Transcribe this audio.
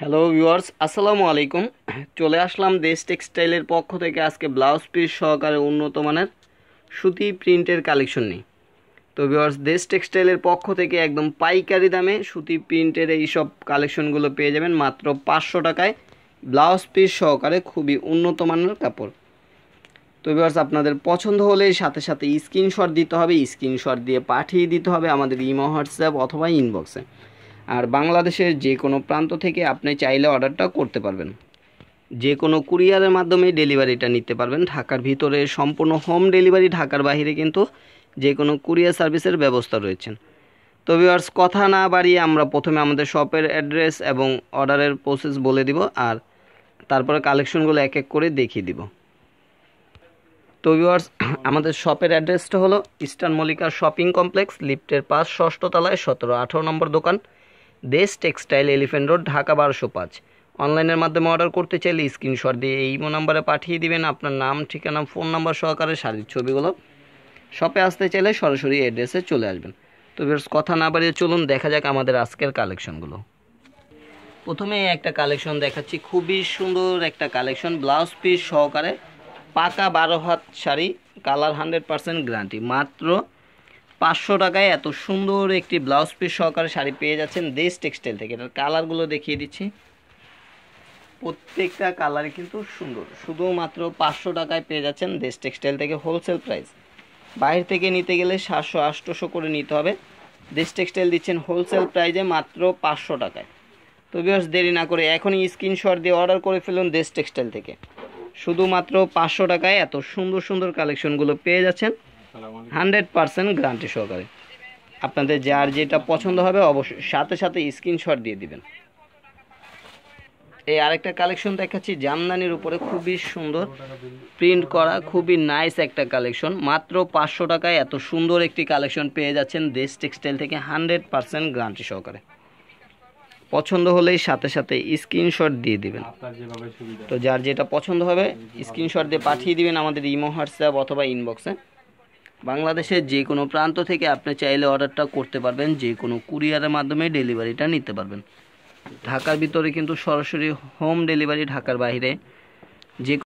Hello viewers আসসালামু আলাইকুম চলে আসলাম দেশ টেক্সটাইলের পক্ষ থেকে আজকে ব্লাউজ পিস সহকারে উন্নত মানের সুতি প্রিন্টের কালেকশন নেই তো ভিউয়ার্স দেশ টেক্সটাইলের পক্ষ থেকে একদম পাইকারি দামে সুতি প্রিন্টের এই সব কালেকশনগুলো পেয়ে যাবেন মাত্র পাঁচশো টাকায় ব্লাউজ পিস সহকারে খুবই উন্নত মানের কাপড়। তো ভিউয়ার্স আপনাদের পছন্দ হলে সাথে সাথে স্ক্রিনশট দিতে হবে, স্ক্রিনশট দিয়ে পাঠিয়ে দিতে হবে আমাদের ইমো, হোয়াটসঅ্যাপ অথবা ইনবক্সে আর বাংলাদেশের যে কোনো প্রান্ত থেকে আপনি চাইলে অর্ডারটা করতে পারবেন। যে কোনো কুরিয়ারের মাধ্যমে ডেলিভারিটা নিতে পারবেন। ঢাকার ভিতরে সম্পূর্ণ হোম ডেলিভারি, ঢাকার বাইরে কিন্তু যে কোনো কুরিয়ার সার্ভিসের ব্যবস্থা রয়েছে। তো ভিউয়ার্স, কথা না বাড়িয়ে আমরা প্রথমে আমাদের শপের অ্যাড্রেস এবং অর্ডারের প্রসেস বলে দিব আর তারপরে কালেকশনগুলো এক এক করে দেখিয়ে দিব। তো ভিউয়ার্স, আমাদের শপের অ্যাড্রেসটা হলো ইস্টার্ন মল্লিকা শপিং কমপ্লেক্স, লিফটের পাঁচ ষষ্ঠ তলায় সতেরো আঠেরো নম্বর দোকান। দেশ টেক্সটাইল এলিফেন্ট রোড, ঢাকা বারোশো পাঁচ। অনলাইনের মাধ্যমে অর্ডার করতে চাইলে স্ক্রিনশট দিয়ে এই নাম্বারে পাঠিয়ে দিবেন। আপনার নাম, ঠিকানা, ফোন নাম্বার সহকারে শাড়ির ছবিগুলো। শপে আসতে চাইলে সরাসরি অ্যাড্রেসে চলে আসবেন। তো ভিউয়ার্স, কথা না বাড়িয়ে চলুন, দেখা যাক আমাদের আজকের কালেকশনগুলো। প্রথমে একটা কালেকশন দেখাচ্ছি। খুবই সুন্দর একটা কালেকশন, ব্লাউজ পিস সহকারে। পাকা বারো হাত sari, colour hundred percent guarantee. মাত্র পাঁচশো টাকায় এত সুন্দর একটি ব্লাউজ পিস সহকারে শাড়ি পেয়ে যাচ্ছেন দেশ টেক্সটাইল থেকে। এটার কালারগুলো দেখিয়ে দিচ্ছি। প্রত্যেকটা কালারই কিন্তু সুন্দর। শুধুমাত্র পাঁচশো টাকায় পেয়ে যাচ্ছেন দেশ টেক্সটাইল থেকে হোলসেল প্রাইস বাইরে থেকে নিতে গেলে সাতশো, আটশোশো করে নিতে হবে। দেশ টেক্সটাইল দিচ্ছেন হোলসেল প্রাইজে মাত্র পাঁচশো টাকায়। তো বিয়স দেরি না করে এখনই স্ক্রিনশট দিয়ে অর্ডার করে ফেলুন দেশ টেক্সটাইল থেকে। শুধুমাত্র পাঁচশো টাকায় এত সুন্দর সুন্দর কালেকশনগুলো পেয়ে যাচ্ছেন। হান্ড্রেড পারসেন্ট গ্যারান্টি সহকারে। আপনাদের যার যেটা পছন্দ হবে অবশ্যই সাথে সাথে স্ক্রিনশট দিয়ে দিবেন। এই আরেকটা কালেকশন দেখাচ্ছি জামদানির উপরে খুবই সুন্দর। প্রিন্ট করা খুবই নাইস একটা কালেকশন। মাত্র পাঁচশো টাকায় এত সুন্দর একটি কালেকশন পেয়ে যাচ্ছেন দেশ টেক্সটাইল থেকে হান্ড্রেড পারসেন্ট গ্যারান্টি সহকারে। পছন্দ হলেই সাথে সাথে স্ক্রিনশট দিয়ে দিবেন। তো যার যেটা পছন্দ হবে স্ক্রিনশট দিয়ে পাঠিয়ে দিবেন আমাদের ইমো হোয়াটসঅ্যাপ অথবা ইনবক্সে বাংলাদেশের যে কোনো প্রান্ত থেকে আপনি চাইলে অর্ডারটা করতে পারবেন, যে কোনো কুরিয়ারের মাধ্যমে ডেলিভারিটা নিতে পারবেন। ঢাকার ভিতরে কিন্তু সরাসরি হোম ডেলিভারি ঢাকার বাইরে। যে